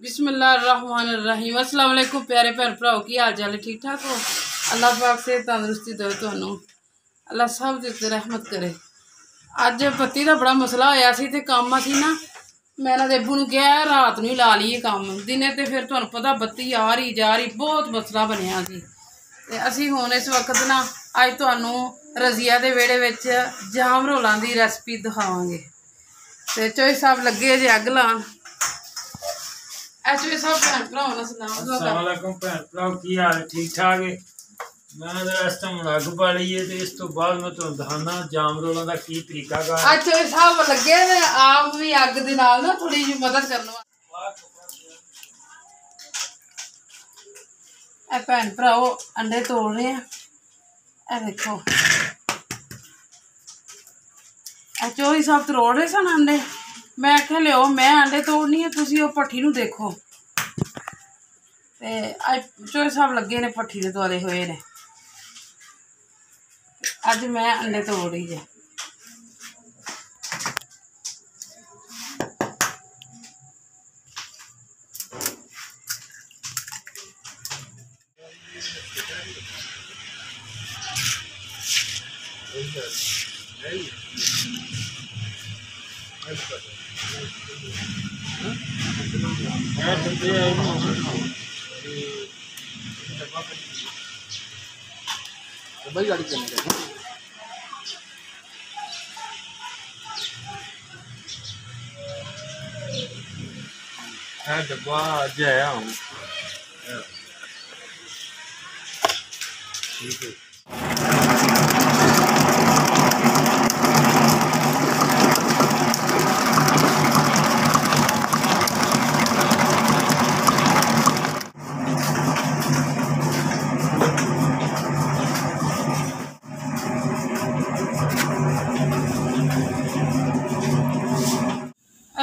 ਬਿਸਮਿਲ੍ਲਾਹਿਰਰਹਿਮਾਨਿਰਰਹੀਮ। ਅਸਲਾਮ ਅਲੈਕੁਮ ਪਿਆਰੇ ਭੈਣ ਭਰਾਓ, ਕੀ ਹਾਲ ਚਾਲ ਹੈ? ਠੀਕ ਠਾਕ ਹੋ? ਅੱਲਾਹ ਪਾਕ ਸੇ ਤੰਦਰੁਸਤੀ ਦੇਵੇ ਤੁਹਾਨੂੰ। ਅੱਲਾਹ ਸਭ ਦੇ ਉੱਤੇ ਰਹਿਮਤ ਕਰੇ। ਅੱਜ ਪਤੀ ਦਾ ਬੜਾ ਮਸਲਾ ਹੋਇਆ ਸੀ ਤੇ ਕੰਮ ਅਸੀਂ ਨਾ, ਮੈਂ ਨਾ ਦੇਬੂ ਨੂੰ ਕਿਹਾ, ਰਾਤ ਨੂੰ ਹੀ ਲਾ ਲਈਏ ਕੰਮ। ਦਿਨੇ ਤੇ ਫਿਰ ਤੁਹਾਨੂੰ ਪਤਾ ਬੱਤੀ ਆ ਰਹੀ, ਜਾ ਰਹੀ, ਬਹੁਤ ਮਸਲਾ ਬਣਿਆ ਸੀ ਤੇ ਅਸੀਂ ਹੁਣ ਇਸ ਵਕਤ ਨਾ, ਅੱਜ ਤੁਹਾਨੂੰ ਰਜ਼ੀਆ ਦੇ ਵਿਹੜੇ ਵਿੱਚ ਜਾਮ ਰੋਲਾਂ ਦੀ ਰੈਸਪੀ ਦਿਖਾਵਾਂਗੇ। ਤੇ ਚੋਈ ਸਾਹਿਬ ਲੱਗੇ ਜੇ ਅੱਗ ਲਾਉਣ। ਭੈਣ ਭਰਾਵਾਂ ਨੂੰ ਸਲਾਮ ਦੁਆ ਕਰ ਅਸਲਾਮੁਅਲੈਕੁਮ ਭੈਣ ਭਰਾਓ ਕੀ ਹਾਲ ਹੈ ਠੀਕ ਠਾਕ ਹੈ ਮੈਂ ਤਾਂ ਇਸ ਟਾਈਮ ਅੱਗ ਬਾਲੀ ਹੈ ਤੇ ਇਸ ਤੋਂ ਬਾਅਦ ਮੈਂ ਤੁਹਾਨੂੰ ਦਿਖਾਣਾ ਜਾਮ ਰੋਲਾਂ ਦਾ ਕੀ ਤਰੀਕਾ ਗਾ ਐਚਵੇ ਸਾਹਿਬ ਲੱਗੇ ਨੇ ਆਪ ਵੀ ਅੱਗ ਦੇ ਨਾਲ ਨਾ ਥੋੜੀ ਜਿਹੀ ਮਦਦ ਕਰਨ ਵਾਸਤੇ ਇਹ ਭੈਣ ਭਰਾਓ ਅੰਡੇ ਤੋੜ ਰਹੇ ਆ ਚੋਰੀ ਸਾਹਿਬ ਤੋੜ ਰਹੇ ਸਨ ਅੰਡੇ ਮੈਂ ਆਖਿਆ, ਲਿਓ, ਮੈਂ ਆਂਡੇ ਤੋੜਨੀ ਹੈ ਤੁਸੀਂ ਉਹ ਪੱਠੀ ਨੂੰ ਦੇਖੋ। ਤੇ ਅੱਜ ਚੋਰੀ ਸਾਹਿਬ ਲੱਗੇ ਨੇ ਪੱਠੀ ਦੇ ਦੁਆਲੇ ਹੋਏ ਨੇ। ਅੱਜ ਮੈਂ ਅੰਡੇ ਤੋੜ ਰਹੀ डबल गाड़ी करने का डब्बा आज आया हूँ। हाँ।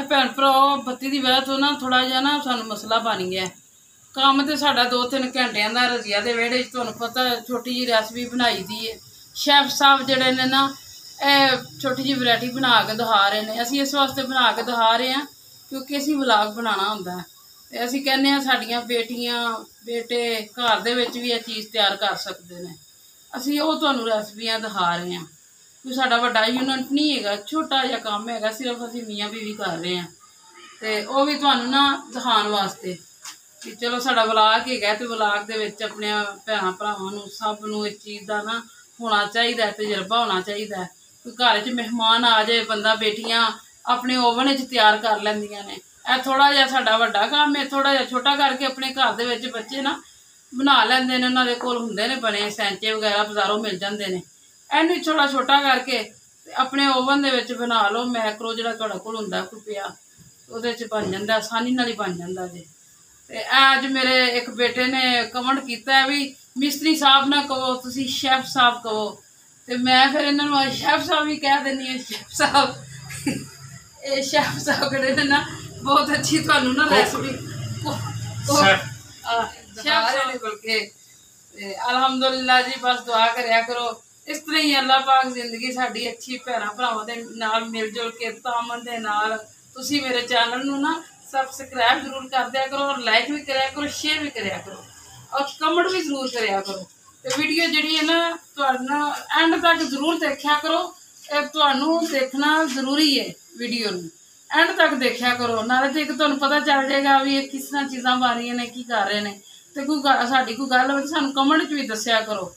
ਭੈਣ ਭਰਾ ਬੱਤੀ ਦੀ ਵਜ੍ਹਾ ਤੋਂ ਨਾ ਥੋੜਾ ਜਿਹਾ ਨਾ ਸਾਨੂੰ ਮਸਲਾ ਬਣ ਗਿਆ। ਕੰਮ ਤੇ ਸਾਡਾ 2-3 ਘੰਟਿਆਂ ਦਾ ਰਜ਼ੀਆ ਦੇ ਵਿਹੜੇ 'ਚ, ਤੁਹਾਨੂੰ ਪਤਾ ਛੋਟੀ ਜੀ ਰੈਸਪੀ ਬਣਾਈ ਦੀ ਹੈ ਸ਼ੈਫ ਸਾਹਿਬ ਜਿਹੜੇ ਨੇ ਨਾ, ਇਹ ਛੋਟੀ ਜੀ ਵੈਰਾਈਟੀ ਬਣਾ ਕੇ ਦਿਖਾ ਰਹੇ ਨੇ। ਅਸੀਂ ਇਸ ਵਾਸਤੇ ਬਣਾ ਕੇ ਦਿਖਾ ਰਹੇ ਹਾਂ, ਕਿਉਂਕਿ ਅਸੀਂ ਵਲੌਗ ਬਣਾਉਣਾ ਹੁੰਦਾ ਹੈ। ਤੇ ਅਸੀਂ ਕਹਿੰਦੇ ਆ ਸਾਡੀਆਂ ਬੇਟੀਆਂ, ਬੇਟੇ ਘਰ ਦੇ ਵਿੱਚ ਵੀ ਇਹ ਚੀਜ਼ ਤਿਆਰ ਕਰ ਸਕਦੇ ਨੇ। ਅਸੀਂ ਉਹ ਤੁਹਾਨੂੰ ਰੈਸਪੀਆਂ ਦਿਖਾ ਰਹੇ ਹਾਂ। ਕੋਈ ਸਾਡਾ ਵੱਡਾ ਯੂਨਿਟ ਨਹੀਂ ਹੈਗਾ, ਛੋਟਾ ਜਿਹਾ ਕੰਮ ਹੈਗਾ, ਸਿਰਫ ਅਸੀਂ ਮੀਆਂ ਬੀਵੀ ਕਰ ਰਹੇ ਹਾਂ। ਤੇ ਉਹ ਵੀ ਤੁਹਾਨੂੰ ਨਾ ਦਿਖਾਉਣ ਵਾਸਤੇ ਕਿ ਚਲੋ ਸਾਡਾ ਵਲਾਗ ਹੈਗਾ ਤੇ ਵਲਾਗ ਦੇ ਵਿੱਚ ਆਪਣੇ ਭੈਣਾਂ ਭਰਾਵਾਂ ਨੂੰ ਸਭ ਨੂੰ ਇਸ ਚੀਜ਼ ਦਾ ਨਾ ਹੋਣਾ ਚਾਹੀਦਾ ਤਜਰਬਾ ਹੋਣਾ ਚਾਹੀਦਾ ਕੋਈ ਘਰ 'ਚ ਮਹਿਮਾਨ ਆ ਜਾਏ, ਬੰਦਾ ਬੇਟੀਆਂ ਆਪਣੇ ਓਵਨ ਵਿੱਚ ਤਿਆਰ ਕਰ ਲੈਂਦੀਆਂ ਨੇ। ਇਹ ਥੋੜਾ ਜਿਹਾ ਸਾਡਾ ਵੱਡਾ ਕੰਮ ਹੈ ਥੋੜਾ ਜਿਹਾ ਛੋਟਾ ਕਰਕੇ ਆਪਣੇ ਘਰ ਦੇ ਵਿੱਚ ਬੱਚੇ ਨਾ ਬਣਾ ਲੈਂਦੇ ਨੇ, ਉਹਨਾਂ ਦੇ ਕੋਲ ਹੁੰਦੇ ਨੇ ਬਣੇ ਸੈਂਚੇ ਵਗੈਰਾ ਬਾਜ਼ਾਰੋਂ ਮਿਲ ਜਾਂਦੇ ਨੇ। ਇਹਨੂੰ ਥੋੜਾ ਛੋਟਾ ਕਰਕੇ ਤੇ ਆਪਣੇ ਓਵਨ ਦੇ ਵਿੱਚ ਬਣਾ ਲਓ ਮੈਕਰੋ ਜਿਹੜਾ ਤੁਹਾਡੇ ਕੋਲ ਹੁੰਦਾ ਕੋਈ ਪਿਆ ਉਹਦੇ 'ਚ ਬਣ ਜਾਂਦਾ ਆਸਾਨੀ ਨਾਲ ਹੀ ਬਣ ਜਾਂਦਾ ਜੀ। ਤੇ ਅੱਜ ਮੇਰੇ ਇੱਕ ਬੇਟੇ ਨੇ ਕਮੈਂਟ ਕੀਤਾ ਵੀ ਮਿਸਤਰੀ ਸਾਹਿਬ ਨਾ ਕਹੋ ਤੁਸੀਂ ਸ਼ੈਫ ਸਾਹਿਬ ਕਹੋ। ਤੇ ਮੈਂ ਫਿਰ ਇਹਨਾਂ ਨੂੰ ਸ਼ੈਫ ਸਾਹਿਬ ਹੀ ਕਹਿ ਦਿੰਦੀ ਹਾਂ ਸ਼ੈਫ ਸਾਹਿਬ ਇਹ ਸ਼ੈਫ ਸਾਹਿਬ ਕਿਹੜੇ ਨੇ ਨਾ ਬਹੁਤ ਅੱਛੀ ਤੁਹਾਨੂੰ ਨਾ ਰੈਸਪੀ। ਸ਼ੈਫ। ਸਾਹਿਬ। ਬਲਕਿ ਅਲਹਮਦੁਲਿਲਾ ਜੀ ਬਸ ਦੁਆ ਕਰਿਆ ਕਰੋ। ਇਸ ਤਰ੍ਹਾਂ ਹੀ ਅੱਲਾਹ ਪਾਕ ਜ਼ਿੰਦਗੀ ਸਾਡੀ ਅੱਛੀ ਭੈਣਾਂ ਭਰਾਵਾਂ ਦੇ ਨਾਲ ਮਿਲ ਜੁਲ ਕੇ, ਤਾਮਨ ਦੇ ਨਾਲ। ਤੁਸੀਂ ਮੇਰੇ ਚੈਨਲ ਨੂੰ ਨਾ ਸਬਸਕ੍ਰਾਈਬ ਜ਼ਰੂਰ ਕਰ ਦਿਆ ਕਰੋ ਔਰ ਲਾਈਕ ਵੀ ਕਰਿਆ ਕਰੋ ਸ਼ੇਅਰ ਵੀ ਕਰਿਆ ਕਰੋ ਔਰ ਕਮੈਂਟ ਵੀ ਜ਼ਰੂਰ ਕਰਿਆ ਕਰੋ। ਤੇ ਵੀਡੀਓ ਜਿਹੜੀ ਹੈ ਨਾ ਤੁਹਾਨੂੰ ਐਂਡ ਤੱਕ ਜ਼ਰੂਰ ਦੇਖਿਆ ਕਰੋ। ਇਹ ਤੁਹਾਨੂੰ ਦੇਖਣਾ ਜ਼ਰੂਰੀ ਹੈ ਵੀਡੀਓ ਨੂੰ। ਐਂਡ ਤੱਕ ਦੇਖਿਆ ਕਰੋ। ਨਾਲੇ ਤੇ ਇੱਕ ਤੁਹਾਨੂੰ ਪਤਾ ਚੱਲ ਜਾਏਗਾ ਵੀ ਇਹ ਕਿਸ ਤਰ੍ਹਾਂ ਚੀਜ਼ਾਂ ਬਣ ਰਹੀਆਂ ਨੇ, ਕੀ ਕਰ ਰਹੇ ਨੇ। ਤੇ ਕੋਈ ਗੱਲ- ਸਾਡੀ ਕੋਈ ਗੱਲ ਹੋਵੇ ਸਾਨੂੰ ਕਮੈਂਟ 'ਚ ਵੀ ਦੱਸਿਆ ਕਰੋ।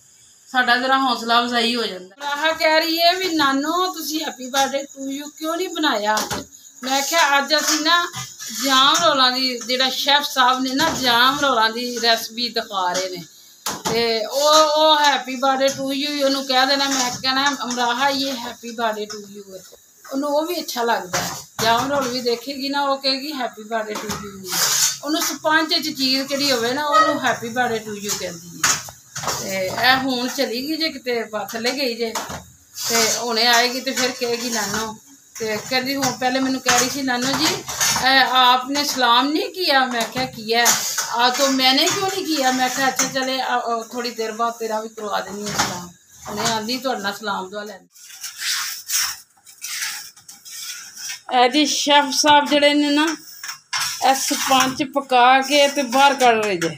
ਸਾਡਾ ਜਰਾ ਹੌਸਲਾ ਅਫਜ਼ਾਈ ਹੋ ਜਾਂਦਾ। ਆਹ ਕਹਿ ਰਹੀ ਹੈ ਵੀ ਨਾਨੋ, ਤੁਸੀਂ ਹੈਪੀ ਬਰਥਡੇ ਟੂ ਯੂ ਕਿਉਂ ਨਹੀਂ ਬਣਾਇਆ ਅੱਜ? ਮੈਂ ਕਿਹਾ ਅੱਜ ਅਸੀਂ ਨਾ ਜਾਮ ਰੋਲਾਂ ਦੀ, ਜਿਹੜਾ ਸ਼ੈਫ ਸਾਹਿਬ ਨੇ ਨਾ ਜਾਮ ਰੋਲਾਂ ਦੀ ਰੈਸਪੀ ਦਿਖਾ ਰਹੇ ਨੇ। ਤੇ ਉਹ ਉਹ ਹੈਪੀ ਬਰਥਡੇ ਟੂ ਯੂ ਉਹਨੂੰ ਕਹਿ ਦੇਣਾ, ਮੈਂ ਕਹਿਣਾ, ਅਮਰਾਹਾ, ਇਹ ਹੈਪੀ ਬਰਥਡੇ ਟੂ ਯੂ ਹੈ। ਉਹਨੂੰ ਉਹ ਵੀ ਅੱਛਾ ਲੱਗਦਾ ਹੈ। ਜਾਮ ਰੋਲ ਵੀ ਦੇਖੇਗੀ ਨਾ, ਉਹ ਕਹੇਗੀ ਹੈਪੀ ਬਰਥਡੇ ਟੂ ਯੂ ਉਹਨੂੰ ਸਪੰਜ ਚ ਚੀਜ਼ ਕਿਹੜੀ ਹੋਵੇ ਨਾ, ਉਹਨੂੰ ਹੈਪੀ ਬਰਥਡੇ ਟੂ ਯੂ ਕਹਿੰਦੀ ਹੈ। ਤੇ ਇਹ ਹੁਣ ਚਲੀ ਗਈ ਜੇ ਕਿਤੇ ਬ- ਥੱਲੇ ਗਈ ਜੇ ਤੇ ਹੁਣੇ ਆਏਗੀ ਤੇ ਫਿਰ ਕਹੇਗੀ ਨਾਨੋ ਤੇ ਕਹਿੰਦੀ ਹੁਣ ਪਹਿਲੇ ਮੈਨੂੰ ਕਹਿ ਰਹੀ ਸੀ ਨਾਨੋ जी अ, आपने सलाम नहीं किया मैं क्या किया है आ, तो मैंने क्यों नहीं किया मैं क्या अच्छा चले आ, आ, थोड़ी देर बाद तेरा भी करवा देनी है सलाम उन्हें आंदी ਤੁਹਾਡੇ ਨਾਲ ਸਲਾਮ ਦੁਆ ਲੈਣ ਇਹ ਜੀ ਸ਼ੈਫ ਸਾਹਿਬ ਜਿਹੜੇ ਨੇ ਨਾ ਇਹ ਸਪੰਚ ਪਕਾ ਕੇ ਤੇ ਬਾਹਰ ਕੱਢ ਰਹੇ ਜੇ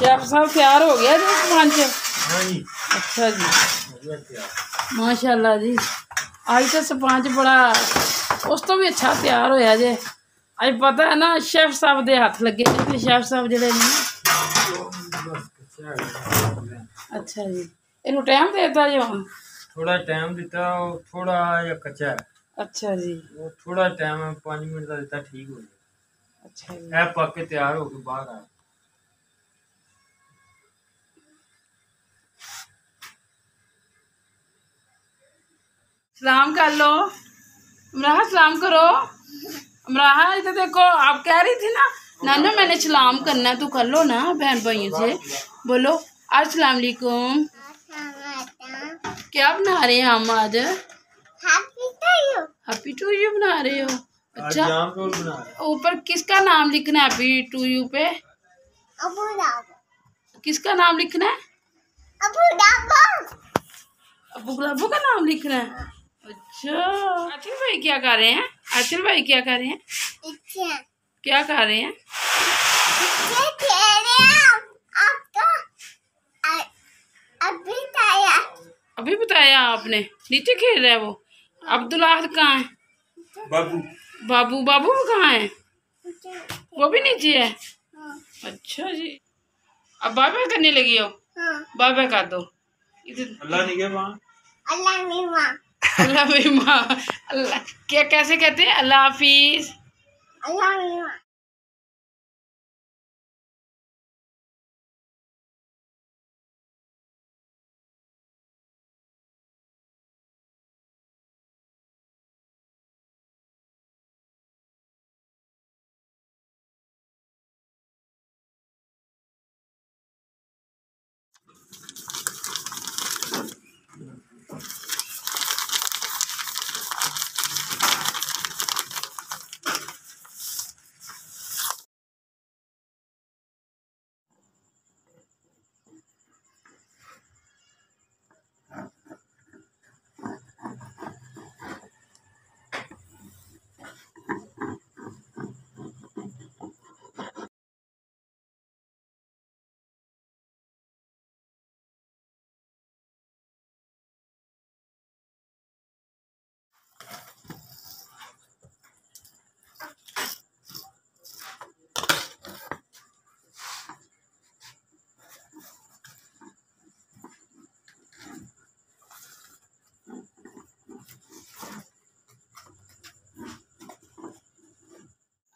शेफ साहब तैयार हो गया हाँ जी समान से अच्छा जी। माशाल्लाह जी। आज तो सरपंच बड़ा उस तो भी अच्छा तैयार होया जे। अज पता है ना शेफ साहब के हाथ लगे ते शेफ साहब जो अच्छा जी। इन टाइम देता जी हम थोड़ा टाइम दिता थोड़ा या कच्चा अच्छा जी। थोड़ा टाइम पाँच मिनट का दिता ठीक हो जाए अच्छा जी। ए पक के तैयार गए बाहर आ सलाम कर लो। अमराहा सलाम करो। अमराहा इधर देखो आप कह रही थी ना नाना मैंने सलाम करना है, तू कर लो ना बहन भाइयों से। बोलो अस्सलाम वालेकुम। क्या बना रहे हैं हम आज? हैप्पी टू यू बना रहे हो। अच्छा हैं। ऊपर किसका नाम लिखना है हैप्पी टू यू पे? किसका नाम लिखना है? अबू गुलाबो का नाम लिखना है? अच्छा। आचिल भाई क्या कर रहे हैं? आचिल भाई क्या कर रहे हैं? क्या कर रहे हैं? अभी बताया आपने। नीचे खेल रहा है वो। अब्दुल आहद कहाँ है? बाबू। बाबू बाबू कहाँ है? वो भी नीचे है? अच्छा जी। अब बाय बाय करने लगी हो? बाय बाय कर दो। इधर अल्लाह नहीं वहाँ। अल्लाह क्या कैसे कहते हैं? अल्लाह हाफिज।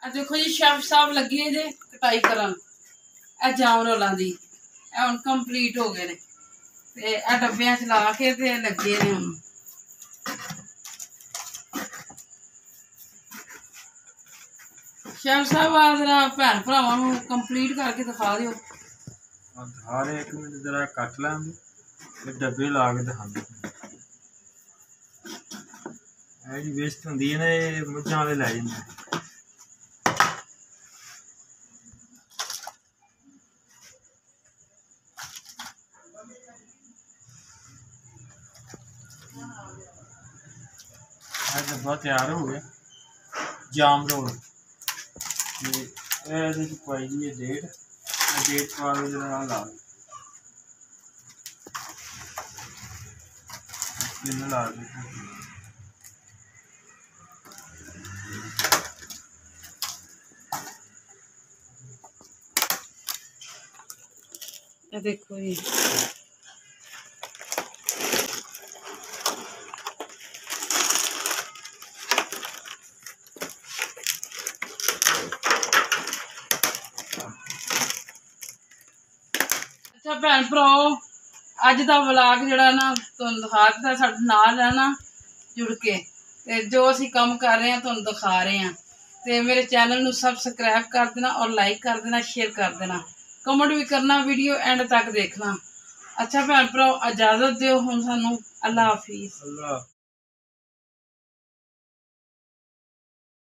ਆ ਦੇਖੋ ਜੀ ਸ਼ੈਫ ਸਾਹਿਬ ਲੱਗੇ ਜੇ ਕਟਾਈ ਕਰਨ ਇਹ ਜਾਮ ਰੋਲਾਂ ਦੀ ਇਹ ਹੁਣ ਕੰਪਲੀਟ ਹੋ ਗਏ ਨੇ ਤੇ ਇਹ ਡੱਬਿਆਂ 'ਚ ਲਾ ਕੇ ਤੇ ਲੱਗੇ ਨੇ ਹੁਣ ਸ਼ੈਫ ਸਾਹਿਬ ਆ ਜਰਾ ਭੈਣ ਭਰਾਵਾਂ ਨੂੰ ਕੰਪਲੀਟ ਕਰਕੇ ਦਿਖਾ ਦਿਓ ਆਧਾਰ ਇੱਕ ਮਿੰਟ ਜਰਾ ਕੱਟ ਲਾਂਗੇ ਤੇ ਡੱਬੇ ਲਾ ਕੇ ਦਿਖਾਉਂਦੇ ਇਹ ਜੀ ਵੇਸਟ ਹੁੰਦੀ ਹੈ ਨਾ ਇਹ ਮੁੱਝਾਂ ਵਾਲੇ ਲੈ ਜਾਂਦੇ हलवा तैयार हो गया। जाम रोल ये पाई दी है डेट डेट पा के जरा ला ला देखो ये। ਭੈਣ ਭਰਾਓ ਅੱਜ ਦਾ ਵਲੌਗ ਜਿਹੜਾ ਨਾ ਤੁਹਾਨੂੰ ਦਿਖਾ ਦਿੱਤਾ ਸਾਡੇ ਨਾਲ ਰਹਿਣਾ ਜੁੜ ਕੇ ਤੇ ਜੋ ਅਸੀਂ ਕੰਮ ਕਰ ਰਹੇ ਹਾਂ ਤੁਹਾਨੂੰ ਦਿਖਾ ਰਹੇ ਹਾਂ ਤੇ ਮੇਰੇ ਚੈਨਲ ਨੂੰ ਸਬਸਕ੍ਰਾਈਬ ਕਰ ਦੇਣਾ ਔਰ ਲਾਈਕ ਕਰ ਦੇਣਾ ਸ਼ੇਅਰ ਕਰ ਦੇਣਾ ਕਮੈਂਟ ਵੀ ਕਰਨਾ ਵੀਡੀਓ ਐਂਡ ਤੱਕ ਦੇਖਣਾ ਅੱਛਾ ਭੈਣ ਭਰਾਓ ਇਜਾਜ਼ਤ ਦਿਓ ਹੁਣ ਸਾਨੂੰ ਅੱਲਾ ਹਾਫਿਜ਼ ਅੱਲਾ